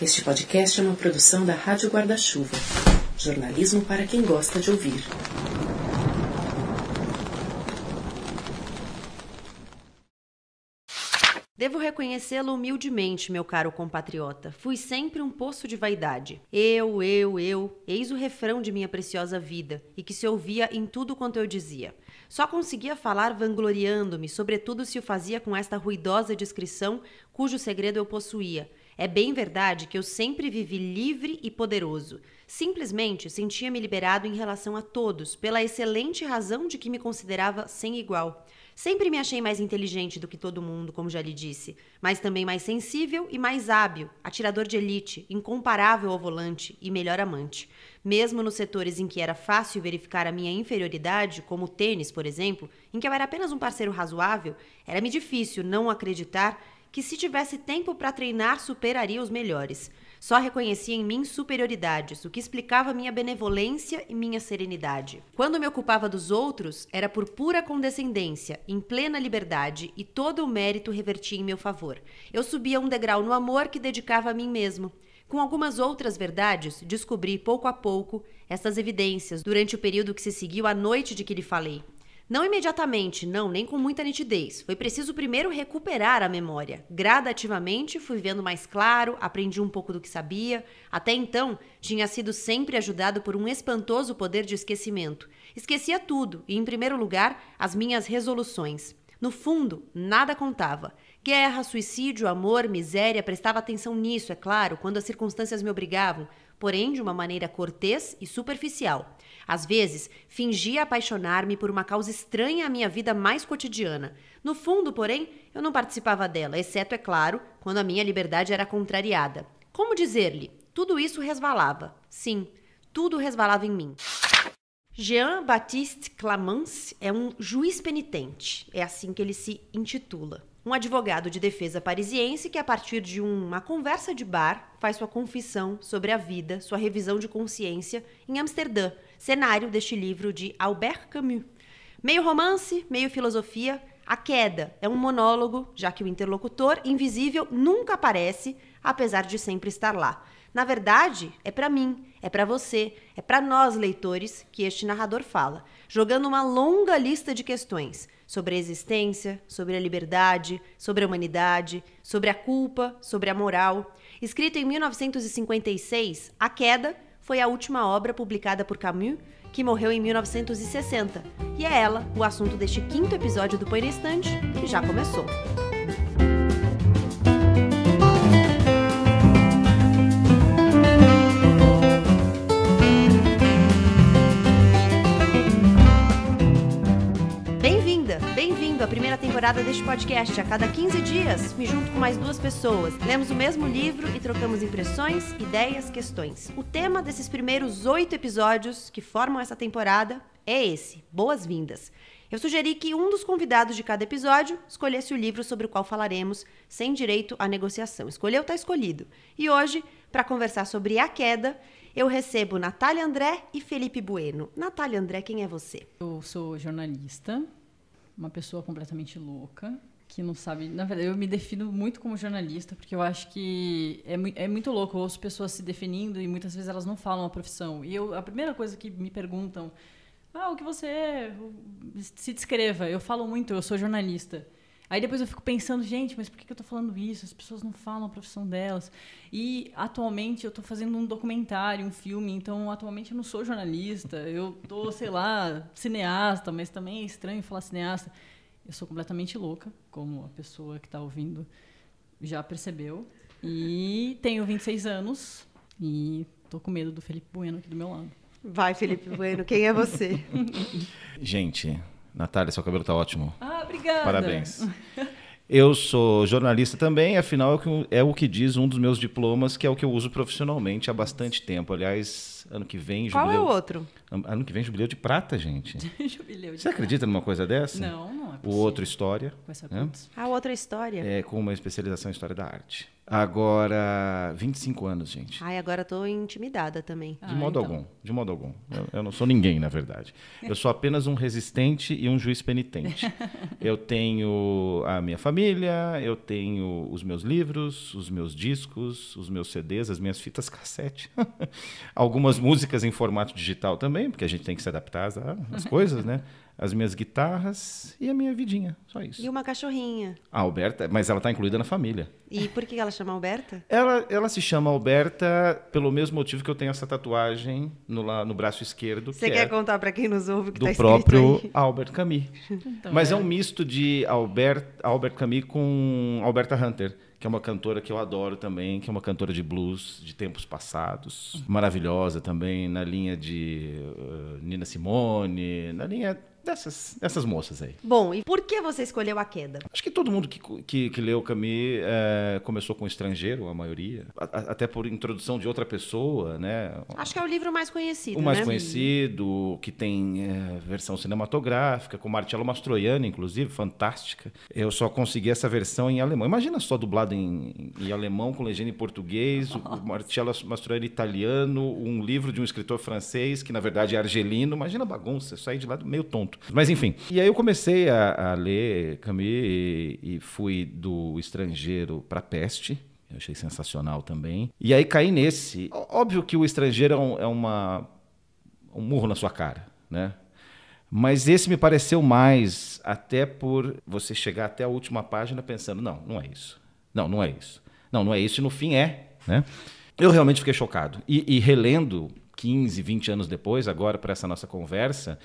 Este podcast é uma produção da Rádio Guarda-Chuva. Jornalismo para quem gosta de ouvir. Devo reconhecê-lo humildemente, meu caro compatriota. Fui sempre um poço de vaidade. Eu, eu, eu, eis o refrão de minha preciosa vida, e que se ouvia em tudo quanto eu dizia. Só conseguia falar vangloriando-me, sobretudo se o fazia com esta ruidosa descrição cujo segredo eu possuía. É bem verdade que eu sempre vivi livre e poderoso. Simplesmente sentia-me liberado em relação a todos, pela excelente razão de que me considerava sem igual. Sempre me achei mais inteligente do que todo mundo, como já lhe disse, mas também mais sensível e mais hábil, atirador de elite, incomparável ao volante e melhor amante. Mesmo nos setores em que era fácil verificar a minha inferioridade, como o tênis, por exemplo, em que eu era apenas um parceiro razoável, era-me difícil não acreditar que se tivesse tempo para treinar superaria os melhores. Só reconhecia em mim superioridades, o que explicava minha benevolência e minha serenidade. Quando me ocupava dos outros, era por pura condescendência, em plena liberdade, e todo o mérito revertia em meu favor. Eu subia um degrau no amor que dedicava a mim mesmo. Com algumas outras verdades, descobri pouco a pouco essas evidências durante o período que se seguiu à noite de que lhe falei. Não imediatamente, não, nem com muita nitidez. Foi preciso primeiro recuperar a memória. Gradativamente fui vendo mais claro, aprendi um pouco do que sabia. Até então, tinha sido sempre ajudado por um espantoso poder de esquecimento. Esquecia tudo, e em primeiro lugar, as minhas resoluções. No fundo, nada contava. Guerra, suicídio, amor, miséria, prestava atenção nisso, é claro, quando as circunstâncias me obrigavam, porém de uma maneira cortês e superficial. Às vezes, fingia apaixonar-me por uma causa estranha à minha vida mais cotidiana. No fundo, porém, eu não participava dela, exceto, é claro, quando a minha liberdade era contrariada. Como dizer-lhe? Tudo isso resvalava. Sim, tudo resvalava em mim. Jean-Baptiste Clamence é um juiz penitente, é assim que ele se intitula. Um advogado de defesa parisiense que, a partir de uma conversa de bar, faz sua confissão sobre a vida, sua revisão de consciência em Amsterdã, cenário deste livro de Albert Camus. Meio romance, meio filosofia, A Queda é um monólogo, já que o interlocutor invisível nunca aparece, apesar de sempre estar lá. Na verdade, é para mim, é para você, é para nós leitores que este narrador fala, jogando uma longa lista de questões sobre a existência, sobre a liberdade, sobre a humanidade, sobre a culpa, sobre a moral. Escrito em 1956, A Queda foi a última obra publicada por Camus, que morreu em 1960, e é ela o assunto deste quinto episódio do Põe na Estante, que já começou. Temporada deste podcast. A cada 15 dias, me junto com mais duas pessoas. Lemos o mesmo livro e trocamos impressões, ideias, questões. O tema desses primeiros oito episódios que formam essa temporada é esse: boas-vindas. Eu sugeri que um dos convidados de cada episódio escolhesse o livro sobre o qual falaremos, sem direito à negociação. Escolheu, está escolhido. E hoje, para conversar sobre a queda, eu recebo Natália André e Felipe Bueno. Natália André, quem é você? Eu sou jornalista, uma pessoa completamente louca, que não sabe. Na verdade, eu me defino muito como jornalista, porque eu acho que é, é muito louco. Eu ouço pessoas se definindo e muitas vezes elas não falam a profissão. E eu, a primeira coisa que me perguntam. Ah, o que você é? Se descreva. Eu falo muito, eu sou jornalista. Aí depois eu fico pensando, gente, mas por que que eu estou falando isso? As pessoas não falam a profissão delas. E atualmente eu estou fazendo um documentário, um filme, então atualmente eu não sou jornalista. Eu tô, sei lá, cineasta, mas também é estranho falar cineasta. Eu sou completamente louca, como a pessoa que está ouvindo já percebeu. E tenho 26 anos e tô com medo do Felipe Bueno aqui do meu lado. Vai, Felipe Bueno, quem é você? Gente, Natália, seu cabelo tá ótimo. Ah, obrigada. Parabéns. Eu sou jornalista também, afinal é o, que, é o que diz um dos meus diplomas, que é o que eu uso profissionalmente há bastante tempo. Aliás, ano que vem, Qual é jubileu. o outro? Ano que vem, jubileu de prata, gente. Jubileu de Você acredita numa coisa dessa? Não, não é O possível. outro, história. Com essa né? A outra história. É, com uma especialização em história da arte. Agora, 25 anos, gente. Ai, agora tô intimidada também. De Ah, modo então. algum, de modo algum. Eu, eu não sou ninguém, na verdade. Eu sou apenas um resistente e um juiz penitente. Eu tenho a minha família, eu tenho os meus livros, os meus discos, os meus CDs, as minhas fitas cassete. Algumas músicas em formato digital também, porque a gente tem que se adaptar às, às coisas, né? As minhas guitarras e a minha vidinha, só isso. E uma cachorrinha. A Alberta, mas ela está incluída na família. E por que ela chama Alberta? Ela, ela se chama Alberta pelo mesmo motivo que eu tenho essa tatuagem no, la- no braço esquerdo, Você que quer é contar pra quem nos ouve o que do tá próprio aí? Albert Camus. Então, Mas é um misto de Albert, Albert Camus com Alberta Hunter, que é uma cantora que eu adoro também, que é uma cantora de blues de tempos passados, maravilhosa também, na linha de uh, Nina Simone, na linha dessas, dessas moças aí. Bom, e por que você escolheu a queda? Acho que todo mundo que, que, que leu Camus eh, começou com estrangeiro, a maioria. A- a- até por introdução de outra pessoa, né? Acho que é o livro mais conhecido, O mais né? conhecido, que tem eh, versão cinematográfica, com Marcello Mastroianni, inclusive, fantástica. Eu só consegui essa versão em alemão. Imagina só dublado em, em alemão, com legenda em português, o, o Marcello Mastroianni italiano, um livro de um escritor francês, que na verdade é argelino. Imagina a bagunça, eu saí de lá meio tonto. Mas enfim. E aí eu comecei a, a ler Camus e, e fui do estrangeiro para Peste. Eu achei sensacional também. E aí caí nesse. Óbvio que o estrangeiro é, um- é uma um murro na sua cara, né? Mas esse me pareceu mais, até por você chegar até a última página pensando, não, não é isso. Não, não é isso. Não, não é isso e no fim é, né? Eu realmente fiquei chocado. E, e relendo 15, 20 anos depois, agora para essa nossa conversa,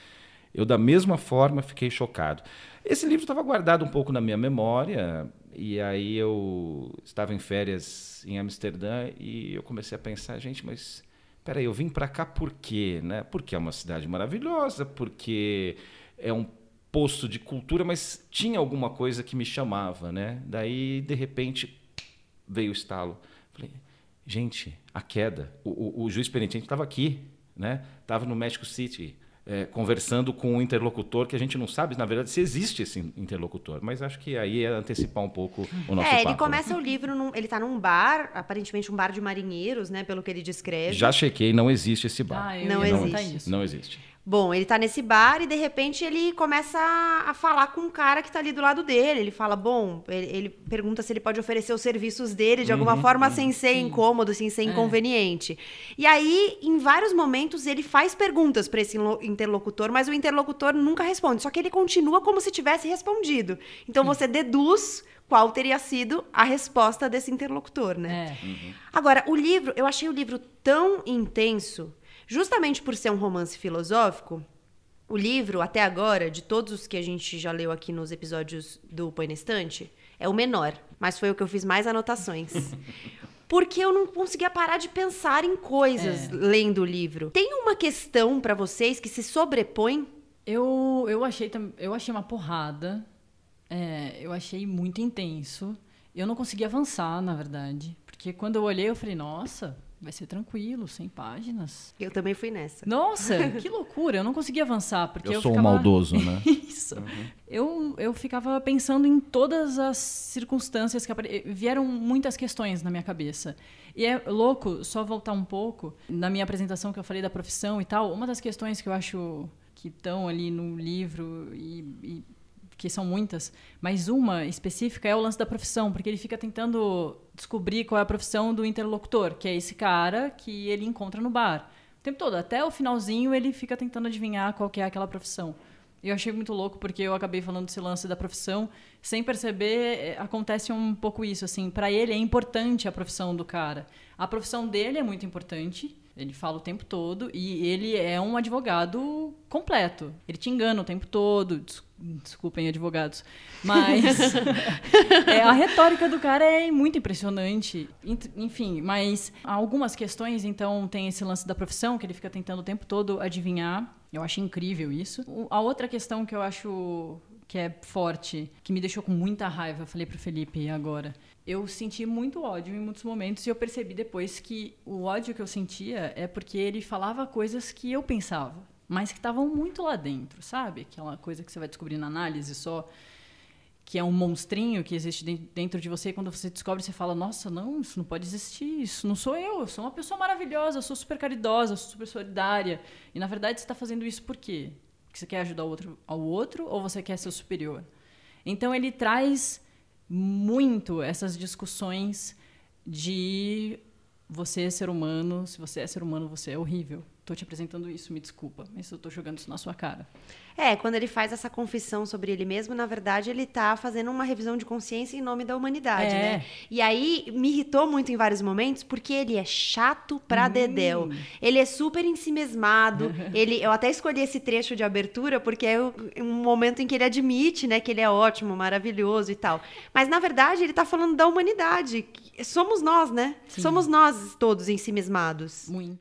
eu da mesma forma fiquei chocado. Esse livro estava guardado um pouco na minha memória, e aí eu estava em férias em Amsterdã e eu comecei a pensar, gente, mas peraí, eu vim para cá por quê? Né? Porque é uma cidade maravilhosa, porque é um posto de cultura, mas tinha alguma coisa que me chamava, né? Daí, de repente, veio o estalo. Falei, gente, a queda. O, o, o juiz penitente estava aqui, né? Estava no México City, é, conversando com um interlocutor que a gente não sabe, na verdade, se existe esse interlocutor. Mas acho que aí é antecipar um pouco o nosso É, papo. ele começa o livro, num, ele tá num bar, aparentemente um bar de marinheiros, né, pelo que ele descreve. Já chequei, não existe esse bar. Ah, eu Não existe. isso. Não existe. Bom, ele tá nesse bar e de repente ele começa a, falar com um cara que tá ali do lado dele. Ele fala, bom, ele, ele pergunta se ele pode oferecer os serviços dele de alguma forma sem ser incômodo, sem ser inconveniente. E aí, em vários momentos, ele faz perguntas para esse interlocutor, mas o interlocutor nunca responde. Só que ele continua como se tivesse respondido. Então você deduz qual teria sido a resposta desse interlocutor, né? É. Agora, o livro, eu achei o livro tão intenso, justamente por ser um romance filosófico. O livro, até agora, de todos os que a gente já leu aqui nos episódios do Põe na Estante, é o menor, mas foi o que eu fiz mais anotações. Porque eu não conseguia parar de pensar em coisas lendo o livro. Tem uma questão pra vocês que se sobrepõe? Eu, eu, achei, eu achei uma porrada. É, eu achei muito intenso. Eu não consegui avançar, na verdade. Porque quando eu olhei, eu falei, nossa, vai ser tranquilo, 100 páginas. Eu também fui nessa. Nossa, que loucura! Eu não consegui avançar, porque eu, Eu, sou um ficava... maldoso, né? Isso. Eu, eu ficava pensando em todas as circunstâncias que apare... vieram muitas questões na minha cabeça. E é louco, só voltar um pouco, na minha apresentação que eu falei da profissão e tal, uma das questões que eu acho que estão ali no livro e, e que são muitas, mas uma específica é o lance da profissão, porque ele fica tentando descobrir qual é a profissão do interlocutor, que é esse cara que ele encontra no bar. O tempo todo, até o finalzinho, ele fica tentando adivinhar qual que é aquela profissão. E eu achei muito louco porque eu acabei falando desse lance da profissão, sem perceber, eh, acontece um pouco isso assim, para ele é importante a profissão do cara. A profissão dele é muito importante, ele fala o tempo todo e ele é um advogado completo. Ele te engana o tempo todo. Des- Desculpem, advogados. Mas é, a retórica do cara é muito impressionante. Enfim, mas algumas questões, então, tem esse lance da profissão, que ele fica tentando o tempo todo adivinhar. Eu acho incrível isso. A outra questão que eu acho que é forte, que me deixou com muita raiva, eu falei pro Felipe agora. Eu senti muito ódio em muitos momentos e eu percebi depois que o ódio que eu sentia é porque ele falava coisas que eu pensava, mas que estavam muito lá dentro, sabe? Aquela coisa que você vai descobrir na análise só que é um monstrinho que existe dentro de você, e quando você descobre, você fala: Nossa, não, isso não pode existir, isso não sou eu, eu sou uma pessoa maravilhosa, eu sou super caridosa, eu sou super solidária. E na verdade você está fazendo isso por quê? Porque você quer ajudar o outro ao outro ou você quer ser superior? Então ele traz muito essas discussões de você é ser humano, se você é ser humano, você é horrível. Estou te apresentando isso, me desculpa, mas eu estou jogando isso na sua cara. É, quando ele faz essa confissão sobre ele mesmo, na verdade, ele está fazendo uma revisão de consciência em nome da humanidade, É. né? E aí me irritou muito em vários momentos, porque ele é chato pra Hum. dedéu. Ele é super ensimesmado. ele, eu até escolhi esse trecho de abertura, porque é um momento em que ele admite, né, que ele é ótimo, maravilhoso e tal. Mas, na verdade, ele tá falando da humanidade. Somos nós, né? Somos nós todos ensimesmados. Muito.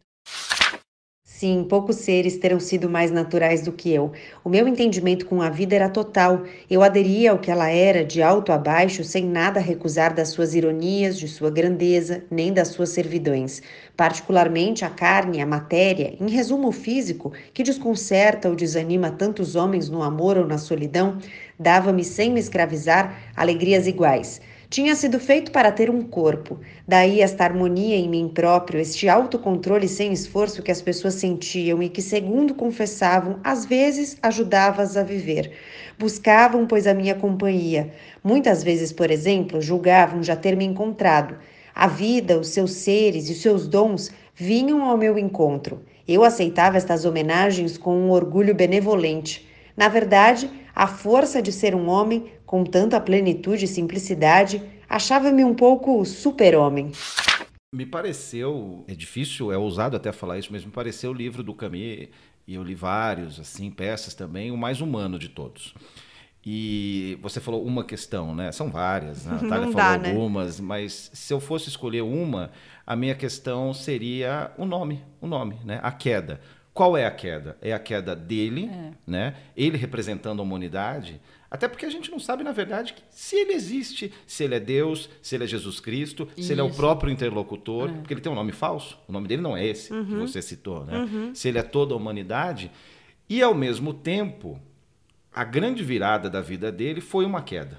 Sim, poucos seres terão sido mais naturais do que eu. O meu entendimento com a vida era total. Eu aderia ao que ela era, de alto a baixo, sem nada recusar das suas ironias, de sua grandeza, nem das suas servidões. Particularmente a carne, a matéria, em resumo o físico, que desconcerta ou desanima tantos homens no amor ou na solidão, dava-me, sem me escravizar, alegrias iguais. Tinha sido feito para ter um corpo. Daí esta harmonia em mim próprio, este autocontrole sem esforço que as pessoas sentiam e que, segundo confessavam, às vezes ajudava-as a viver. Buscavam, pois, a minha companhia. Muitas vezes, por exemplo, julgavam já ter me encontrado. A vida, os seus seres e os seus dons vinham ao meu encontro. Eu aceitava estas homenagens com um orgulho benevolente. Na verdade, a força de ser um homem, com tanta plenitude e simplicidade, achava-me um pouco super-homem. Me pareceu, é difícil, é ousado até falar isso, mas me pareceu o livro do Camus, e eu li vários, assim, peças também, o mais humano de todos. E você falou uma questão, né? São várias, né? a Natália Não falou dá, né? algumas, mas se eu fosse escolher uma, a minha questão seria o nome, o nome, né? A queda. Qual é a queda? É a queda dele, né? Ele representando a humanidade. Até porque a gente não sabe, na verdade, se ele existe, se ele é Deus, se ele é Jesus Cristo, se ele é o Isso. próprio interlocutor, porque ele tem um nome falso. O nome dele não é esse que você citou, né? Se ele é toda a humanidade. E, ao mesmo tempo, a grande virada da vida dele foi uma queda.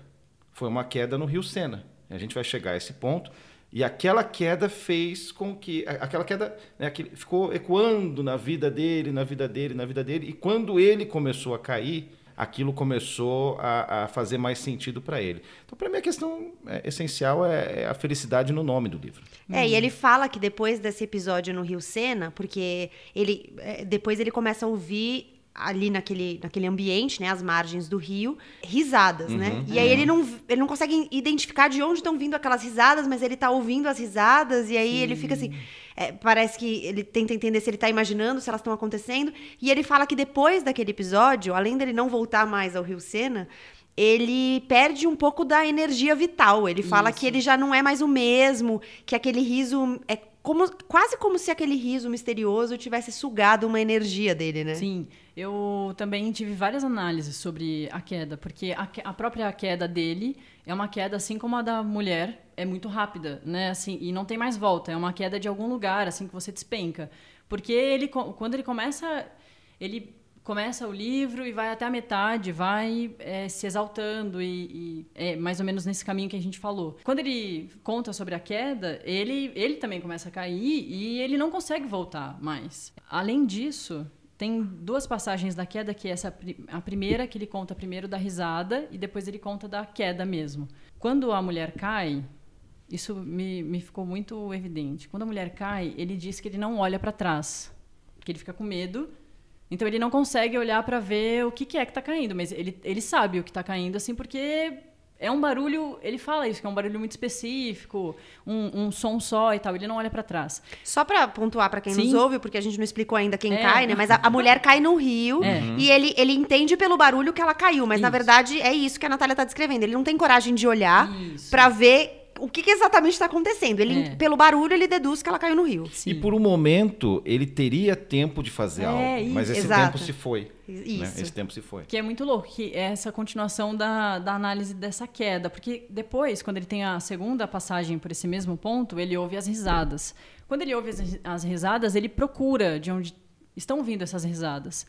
Foi uma queda no Rio Sena. A gente vai chegar a esse ponto. E aquela queda fez com que. Aquela queda né, aquele- ficou ecoando na vida dele, na vida dele, na vida dele. E quando ele começou a cair, aquilo começou a, a fazer mais sentido para ele. Então, para mim, a questão é, essencial é, é a felicidade no nome do livro. É, e ele fala que depois desse episódio no Rio Sena, porque ele é, depois ele começa a ouvir ali naquele, naquele ambiente, né, às margens do rio, risadas, né? E aí ele não, ele não consegue identificar de onde estão vindo aquelas risadas, mas ele tá ouvindo as risadas, e aí ele fica assim. é, parece que ele tenta entender se ele tá imaginando, se elas estão acontecendo. E ele fala que depois daquele episódio, além dele não voltar mais ao Rio Sena, ele perde um pouco da energia vital. Ele fala que ele já não é mais o mesmo, que aquele riso é como, quase como se aquele riso misterioso tivesse sugado uma energia dele, né? Sim, eu também tive várias análises sobre a queda, porque a, a própria queda dele é uma queda assim como a da mulher, é muito rápida, né? Assim, e não tem mais volta, é uma queda de algum lugar, assim que você despenca. Porque ele quando ele começa, ele começa o livro e vai até a metade, vai é, se exaltando e, e é mais ou menos nesse caminho que a gente falou. Quando ele conta sobre a queda, ele, ele também começa a cair e ele não consegue voltar mais. Além disso, tem duas passagens da queda que é essa a primeira que ele conta primeiro da risada e depois ele conta da queda mesmo. Quando a mulher cai, isso me, me ficou muito evidente. Quando a mulher cai, ele diz que ele não olha para trás, porque ele fica com medo. Então ele não consegue olhar para ver o que, que é que está caindo, mas ele, ele sabe o que está caindo, assim, porque é um barulho. Ele fala isso, que é um barulho muito específico, um, um som só e tal. Ele não olha para trás. Só pra pontuar pra quem Sim. nos ouve, porque a gente não explicou ainda quem É. cai, né? Mas a, a mulher cai no rio É. e ele, ele entende pelo barulho que ela caiu, mas na Isso. verdade é isso que a Natália tá descrevendo. Ele não tem coragem de olhar pra ver o que, que exatamente tá acontecendo. Ele, É. pelo barulho, ele deduz que ela caiu no rio. E por um momento ele teria tempo de fazer É, algo, mas isso. esse Exato. tempo se foi. Isso. né? Esse tempo se foi. Que é muito louco, que é essa continuação da, da análise dessa queda. Porque depois, quando ele tem a segunda passagem por esse mesmo ponto, ele ouve as risadas. Quando ele ouve as, as risadas, ele procura de onde estão vindo essas risadas.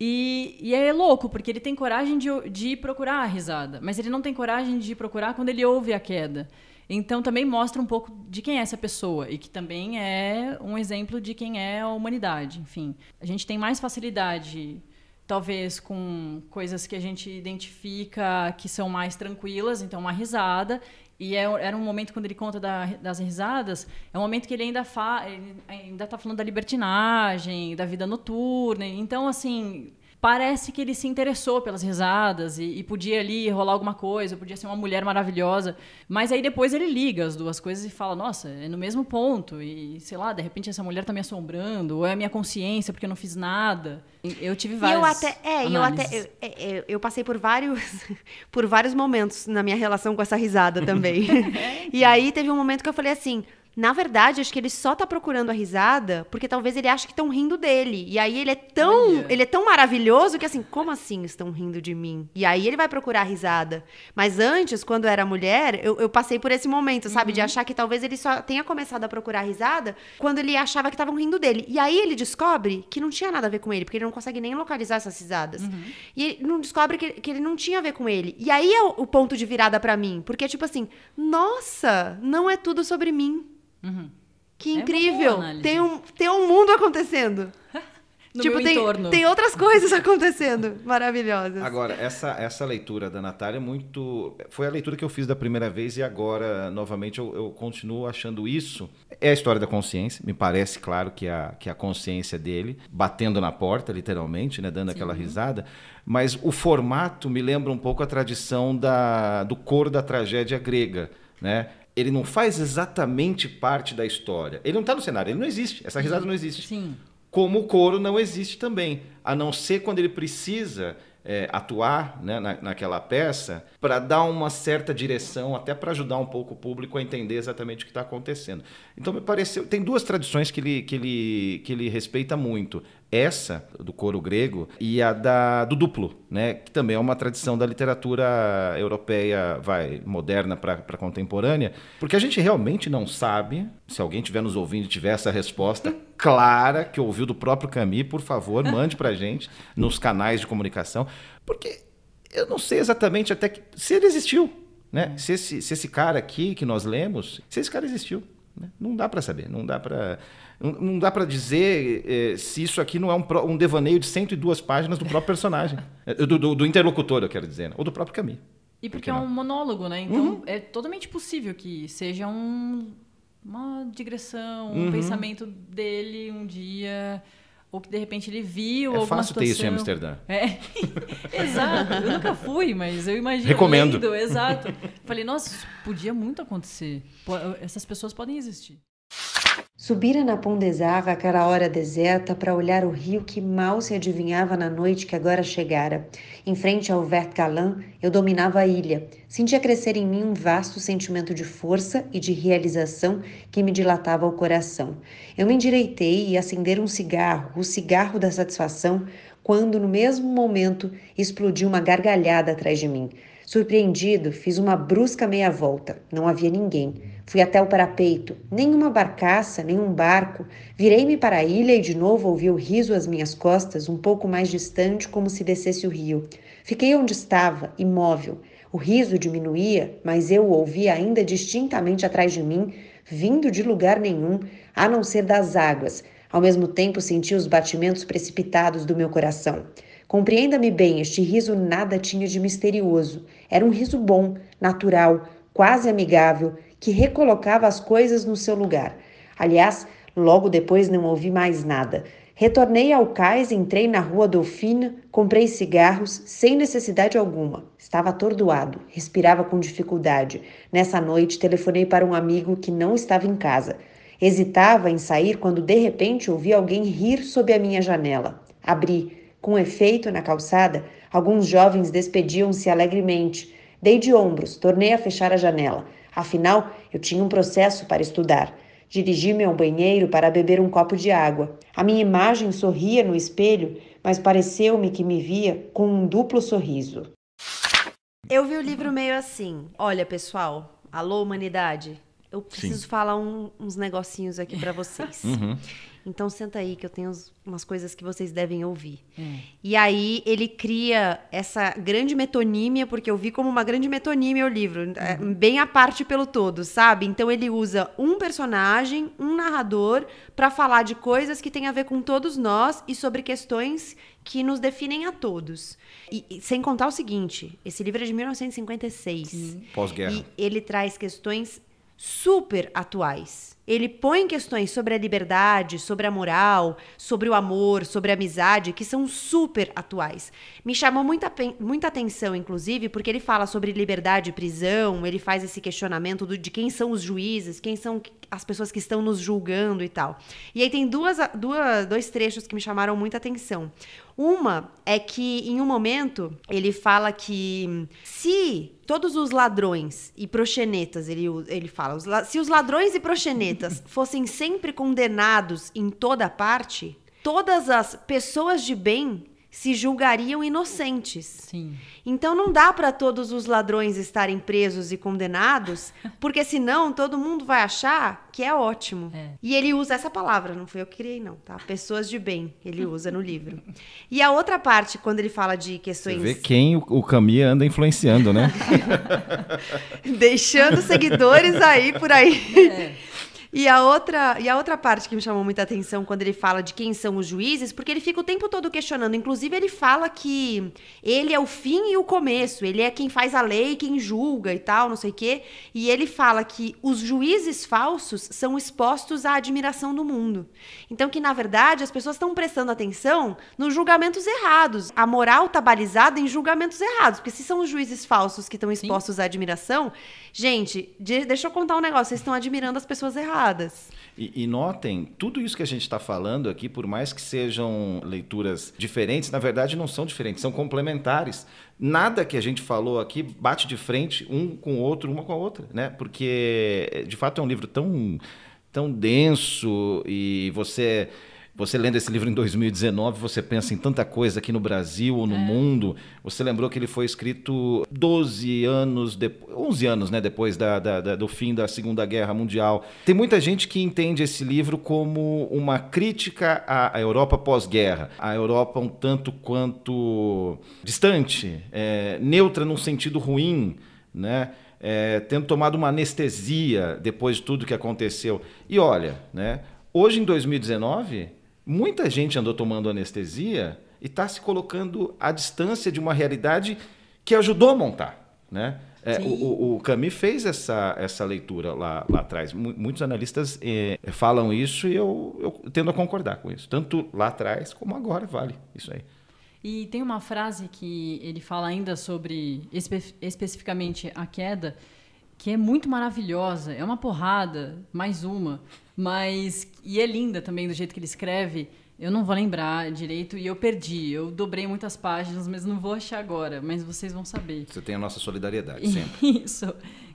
E, e é louco, porque ele tem coragem de, de procurar a risada, mas ele não tem coragem de procurar quando ele ouve a queda. Então também mostra um pouco de quem é essa pessoa e que também é um exemplo de quem é a humanidade. Enfim, a gente tem mais facilidade, talvez, com coisas que a gente identifica que são mais tranquilas, então uma risada. E é, era um momento quando ele conta da, das risadas, é um momento que ele ainda fa, ele ainda está falando da libertinagem, da vida noturna. Então, assim, parece que ele se interessou pelas risadas e, e, podia ali rolar alguma coisa, podia ser uma mulher maravilhosa. Mas aí depois ele liga as duas coisas e fala: Nossa, é no mesmo ponto. E sei lá, de repente essa mulher tá me assombrando, ou é a minha consciência porque eu não fiz nada. Eu tive várias. E eu até, é, eu até eu, eu, é, é, eu, passei por vários por vários momentos na minha relação com essa risada também. é, e aí teve um momento que eu falei assim: na verdade, acho que ele só tá procurando a risada porque talvez ele ache que estão rindo dele. E aí ele é tão, ele é tão maravilhoso que assim, como assim estão rindo de mim? E aí ele vai procurar a risada. Mas antes, quando era mulher, eu, eu passei por esse momento, sabe? Uhum. De achar que talvez ele só tenha começado a procurar a risada quando ele achava que estavam rindo dele. E aí ele descobre que não tinha nada a ver com ele, porque ele não consegue nem localizar essas risadas. Uhum. E ele não descobre que, que ele não tinha a ver com ele. E aí é o, o ponto de virada para mim. Porque, tipo assim, nossa, não é tudo sobre mim. Uhum. Que é incrível! Tem um, tem um mundo acontecendo. no tipo, meu tem, entorno. tem outras coisas acontecendo maravilhosas. Agora, essa, essa leitura da Natália é muito. Foi a leitura que eu fiz da primeira vez e agora, novamente, eu, eu continuo achando isso. É a história da consciência. Me parece, claro, que a, que a consciência dele, batendo na porta, literalmente, né, dando Sim. aquela risada. Mas o formato me lembra um pouco a tradição da, do coro da tragédia grega. Né? Ele não faz exatamente parte da história. Ele não está no cenário, ele não existe. Essa risada não existe. Sim. Como o coro não existe também. A não ser quando ele precisa é, atuar né, na, naquela peça para dar uma certa direção, até para ajudar um pouco o público a entender exatamente o que está acontecendo. Então me pareceu. Tem duas tradições que ele, que ele, que ele respeita muito. Essa, do coro grego, e a da, do duplo, né, que também é uma tradição da literatura europeia vai moderna para contemporânea, porque a gente realmente não sabe, se alguém estiver nos ouvindo e tiver essa resposta clara, que ouviu do próprio Camus, por favor, mande para a gente nos canais de comunicação, porque eu não sei exatamente até que, se ele existiu. Né? Se, esse, se esse cara aqui que nós lemos, se esse cara existiu. Né? Não dá para saber, não dá para não dá para dizer eh, se isso aqui não é um, um, devaneio de 102 páginas do próprio personagem, eh, do, do, do, interlocutor, eu quero dizer, né? ou do próprio Camus. E porque é um monólogo, né? Então uhum. é totalmente possível que seja um, uma digressão, um uhum. pensamento dele um dia ou que de repente ele viu é alguma fácil situação. ter isso em Amsterdã. É, exato. Eu nunca fui, mas eu imagino. Recomendo. Lendo, exato. Falei, nossa, isso podia muito acontecer. Essas pessoas podem existir. Subira na Pondesava aquela hora deserta para olhar o rio que mal se adivinhava na noite que agora chegara. Em frente ao Vert Galan, eu dominava a ilha. Sentia crescer em mim um vasto sentimento de força e de realização que me dilatava o coração. Eu me endireitei e acender um cigarro, o cigarro da satisfação, quando no mesmo momento explodiu uma gargalhada atrás de mim. Surpreendido, fiz uma brusca meia volta. Não havia ninguém. Fui até o parapeito, nenhuma barcaça, nenhum barco. Virei-me para a ilha e de novo ouvi o riso às minhas costas, um pouco mais distante, como se descesse o rio. Fiquei onde estava, imóvel. O riso diminuía, mas eu o ouvia ainda distintamente atrás de mim, vindo de lugar nenhum, a não ser das águas. Ao mesmo tempo senti os batimentos precipitados do meu coração. Compreenda-me bem, este riso nada tinha de misterioso. Era um riso bom, natural, quase amigável, que recolocava as coisas no seu lugar. Aliás, logo depois não ouvi mais nada. Retornei ao cais, entrei na rua Dolfina, comprei cigarros sem necessidade alguma. Estava atordoado, respirava com dificuldade. Nessa noite, telefonei para um amigo que não estava em casa. Hesitava em sair quando de repente ouvi alguém rir sob a minha janela. Abri. Com efeito, na calçada, alguns jovens despediam-se alegremente. Dei de ombros, tornei a fechar a janela. Afinal, eu tinha um processo para estudar. Dirigi-me ao banheiro para beber um copo de água. A minha imagem sorria no espelho, mas pareceu-me que me via com um duplo sorriso. Eu vi o livro meio assim: olha, pessoal, alô, humanidade. eu preciso falar um- uns negocinhos aqui pra vocês. Uhum. Então senta aí que eu tenho umas coisas que vocês devem ouvir. É. E aí ele cria essa grande metonímia, porque eu vi como uma grande metonímia o livro, é, bem à parte pelo todo, sabe? Então ele usa um personagem, um narrador, pra falar de coisas que têm a ver com todos nós e sobre questões que nos definem a todos. E, e sem contar o seguinte, esse livro é de 1956. Pós-guerra. E ele traz questões super atuais. Ele põe questões sobre a liberdade, sobre a moral, sobre o amor, sobre a amizade, que são super atuais. Me chamou muita, muita atenção, inclusive, porque ele fala sobre liberdade e prisão, ele faz esse questionamento do- de quem são os juízes, quem são as pessoas que estão nos julgando e tal. E aí tem duas, duas, dois trechos que me chamaram muita atenção. Uma é que, em um momento, ele fala que se todos os ladrões e proxenetas, ele, ele fala, os se os ladrões e proxenetas fossem sempre condenados em toda parte, todas as pessoas de bem se julgariam inocentes. Sim. Então não dá para todos os ladrões estarem presos e condenados, porque senão todo mundo vai achar que é ótimo. É. E ele usa essa palavra, não foi eu que criei não, tá? Pessoas de bem, ele usa no livro. E a outra parte, quando ele fala de Você questões vê quem o, o Camille anda influenciando, né? deixando seguidores aí por aí. É. E a, outra, e a outra parte que me chamou muita atenção quando ele fala de quem são os juízes, porque ele fica o tempo todo questionando. Inclusive, ele fala que ele é o fim e o começo, ele é quem faz a lei, quem julga e tal, não sei o quê. E ele fala que os juízes falsos são expostos à admiração do mundo. Então, que na verdade as pessoas estão prestando atenção nos julgamentos errados. A moral tá balizada em julgamentos errados, porque se são os juízes falsos que estão expostos à admiração, gente, de- deixa eu contar um negócio, vocês estão admirando as pessoas erradas. E, e notem, tudo isso que a gente está falando aqui, por mais que sejam leituras diferentes, na verdade não são diferentes, são complementares. Nada que a gente falou aqui bate de frente um com o outro, uma com a outra, né? Porque, de fato, é um livro tão, tão denso e você... Você lendo esse livro em 2019, você pensa em tanta coisa aqui no Brasil ou no mundo. Você lembrou que ele foi escrito 12 anos, depois, 11 anos né, depois da, da- da- do fim da Segunda Guerra Mundial. Tem muita gente que entende esse livro como uma crítica à, à Europa pós-guerra. A Europa um tanto quanto distante, é, neutra num sentido ruim, né? É, tendo tomado uma anestesia depois de tudo que aconteceu. E olha, né? Hoje em 2019, muita gente andou tomando anestesia e está se colocando à distância de uma realidade que ajudou a montar, né? É, o, o, Camus fez essa, essa leitura lá, lá atrás. Mu- Muitos analistas eh, falam isso e eu, eu tendo a concordar com isso. Tanto lá atrás como agora vale isso aí. E tem uma frase que ele fala ainda sobre espe- especificamente a queda, que é muito maravilhosa. É uma porrada, mais uma, mas e é linda também do jeito que ele escreve. Eu não vou lembrar direito e eu perdi. Eu dobrei muitas páginas, mas não vou achar agora. Mas vocês vão saber. Você tem a nossa solidariedade sempre. Isso.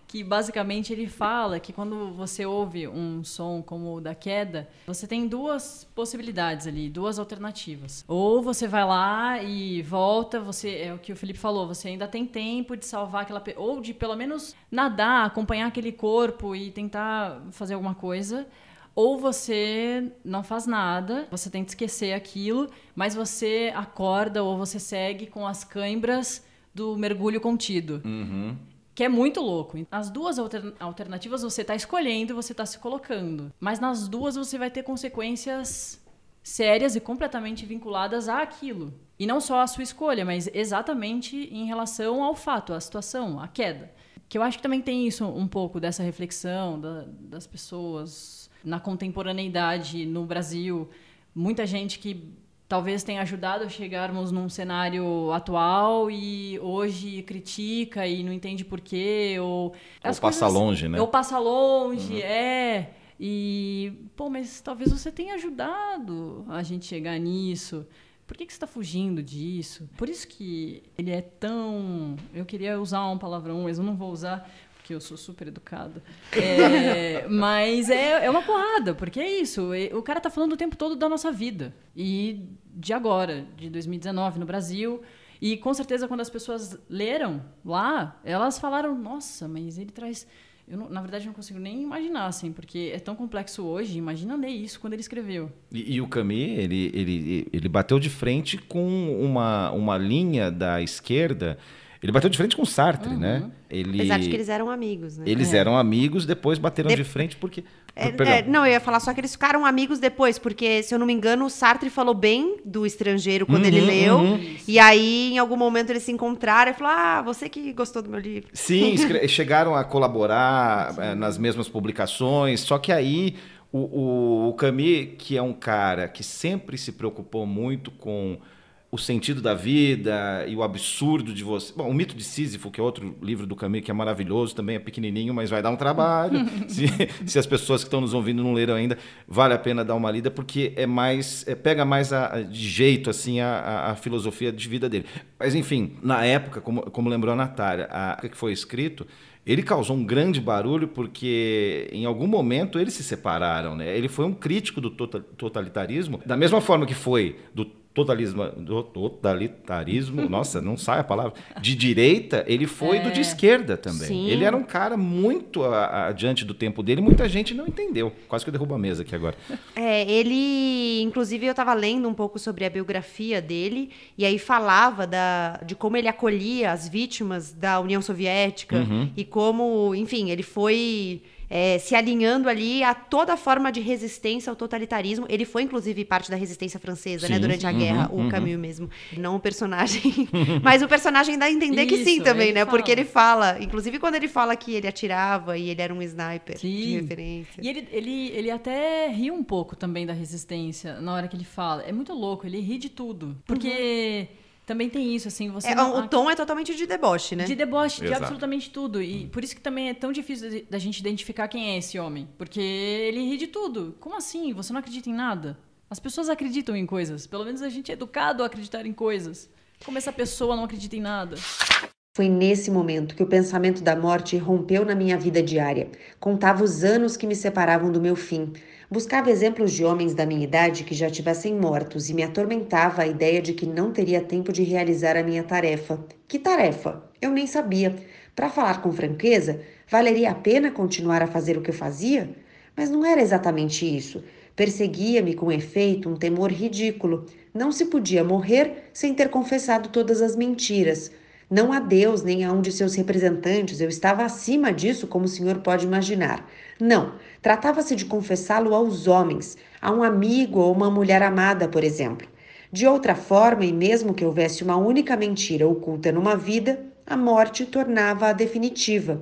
Que basicamente ele fala que quando você ouve um som como o da queda, você tem duas possibilidades ali, duas alternativas. Ou você vai lá e volta, você é o que o Felipe falou, você ainda tem tempo de salvar aquela ou de pelo menos nadar, acompanhar aquele corpo e tentar fazer alguma coisa. Ou você não faz nada, você tenta esquecer aquilo, mas você acorda ou você segue com as câimbras do mergulho contido. Que é muito louco. As duas alter- alternativas você está escolhendo, você está se colocando. Mas nas duas você vai ter consequências sérias e completamente vinculadas àquilo. E não só a sua escolha, mas exatamente em relação ao fato, à situação, à queda. Que eu acho que também tem isso um pouco dessa reflexão da- das pessoas na contemporaneidade no Brasil. Muita gente que talvez tenha ajudado a chegarmos num cenário atual e hoje critica e não entende por quê ou as passa coisas- longe, né? ou passa longe é. E pô mas talvez você tenha ajudado a gente chegar nisso. Por que, que você está fugindo disso? Por isso que ele é tão eu queria usar um palavrão mas eu não vou usar porque eu sou super educada. É, mas é, é uma porrada, porque é isso. O cara tá falando o tempo todo da nossa vida. E de agora, de 2019 no Brasil. E com certeza, quando as pessoas leram lá, elas falaram: nossa, mas ele traz Eu, na verdade, não consigo nem imaginar, assim, porque é tão complexo hoje. Imagina ler isso quando ele escreveu. E, e o Camus, ele, ele, ele bateu de frente com uma, uma linha da esquerda. Ele bateu de frente com Sartre, Uhum. né? Ele, Apesar de que eles eram amigos, né? eles eram amigos, depois bateram De- de frente porque. É, é, não, eu ia falar só que eles ficaram amigos depois, porque, se eu não me engano, o Sartre falou bem do estrangeiro quando ele Uhum, leu. uhum. E aí, em algum momento, eles se encontraram e falou: Ah, você que gostou do meu livro. Sim, chegaram a colaborar eh, nas mesmas publicações, só que aí o, o, o Camus, que é um cara que sempre se preocupou muito com o sentido da vida e o absurdo de você. Bom, o mito de Sísifo, que é outro livro do Camus que é maravilhoso, também é pequenininho, mas vai dar um trabalho. se, se as pessoas que estão nos ouvindo não leram ainda, vale a pena dar uma lida porque é mais é, pega mais a- a- de jeito assim a, a- a filosofia de vida dele. Mas enfim, na época, como, como lembrou a Natália, a época que foi escrito, ele causou um grande barulho porque em algum momento eles se separaram, né? Ele foi um crítico do tota- totalitarismo, da mesma forma que foi do totalismo, totalitarismo, nossa, não sai a palavra, de direita, ele foi do de esquerda também. Sim. Ele era um cara muito adiante do tempo dele, muita gente não entendeu. Quase que eu derrubo a mesa aqui agora. É, ele, inclusive, eu estava lendo um pouco sobre a biografia dele, e aí falava da, de como ele acolhia as vítimas da União Soviética, e como, enfim, ele foi é, se alinhando ali a toda forma de resistência ao totalitarismo. Ele foi, inclusive, parte da resistência francesa, né, Sim, durante a uhum, guerra, o uhum. Camus mesmo. Não o personagem, mas o personagem dá a entender que sim Isso, também, né? Porque fala. ele fala, inclusive quando ele fala que ele atirava e ele era um sniper de Sim. referência. E ele, ele, ele até ri um pouco também da resistência na hora que ele fala. É muito louco, ele ri de tudo. Porque também tem isso, assim, você. É, não- o tom é totalmente de deboche, né? De deboche, de Exato. absolutamente tudo. E por isso que também é tão difícil de- da gente identificar quem é esse homem. Porque ele ri de tudo. Como assim? Você não acredita em nada? As pessoas acreditam em coisas. Pelo menos a gente é educado a acreditar em coisas. Como essa pessoa não acredita em nada? Foi nesse momento que o pensamento da morte rompeu na minha vida diária. Contava os anos que me separavam do meu fim. Buscava exemplos de homens da minha idade que já tivessem mortos e me atormentava a ideia de que não teria tempo de realizar a minha tarefa. Que tarefa? Eu nem sabia. Para falar com franqueza, valeria a pena continuar a fazer o que eu fazia? Mas não era exatamente isso. Perseguia-me com efeito um temor ridículo. Não se podia morrer sem ter confessado todas as mentiras. Não a Deus nem a um de seus representantes, eu estava acima disso, como o senhor pode imaginar. Não, tratava-se de confessá-lo aos homens, a um amigo ou uma mulher amada, por exemplo. De outra forma, e mesmo que houvesse uma única mentira oculta numa vida, a morte tornava-a definitiva.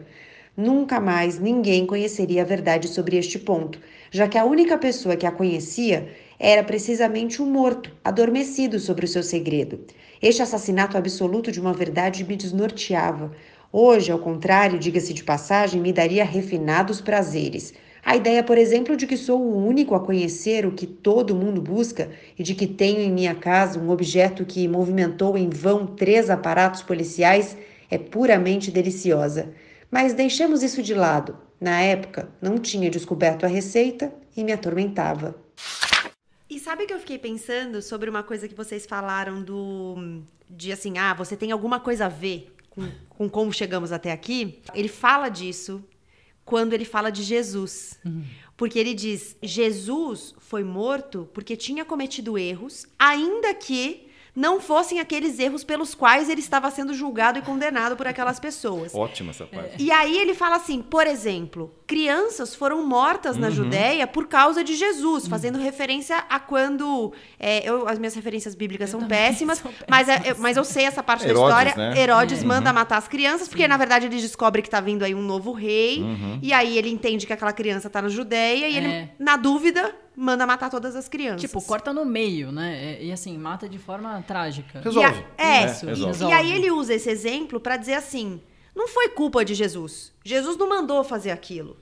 Nunca mais ninguém conheceria a verdade sobre este ponto, já que a única pessoa que a conhecia era precisamente o morto, adormecido sobre o seu segredo. Este assassinato absoluto de uma verdade me desnorteava. Hoje, ao contrário, diga-se de passagem, me daria refinados prazeres. A ideia, por exemplo, de que sou o único a conhecer o que todo mundo busca e de que tenho em minha casa um objeto que movimentou em vão três aparatos policiais é puramente deliciosa. Mas deixemos isso de lado. Na época, não tinha descoberto a receita e me atormentava. E sabe que eu fiquei pensando sobre uma coisa que vocês falaram do. De assim, ah, você tem alguma coisa a ver com, com como chegamos até aqui? Ele fala disso quando ele fala de Jesus. Porque ele diz: Jesus foi morto porque tinha cometido erros, ainda que não fossem aqueles erros pelos quais ele estava sendo julgado e condenado por aquelas pessoas. Ótima essa parte. E aí ele fala assim, por exemplo, crianças foram mortas na Judéia por causa de Jesus, fazendo referência a quando é, eu, as minhas referências bíblicas são péssimas, são mas, é, eu- mas eu sei essa parte Herodes, da história. né? Herodes manda matar as crianças porque na verdade ele descobre que tá vindo aí um novo rei e aí ele entende que aquela criança tá na Judéia e ele, É. na dúvida, manda matar todas as crianças. Tipo, corta no meio, né? E, e assim, mata de forma trágica. Resolve. E a- é, Isso, e- resolve. e, aí ele usa esse exemplo pra dizer assim: não foi culpa de Jesus. Jesus não mandou fazer aquilo.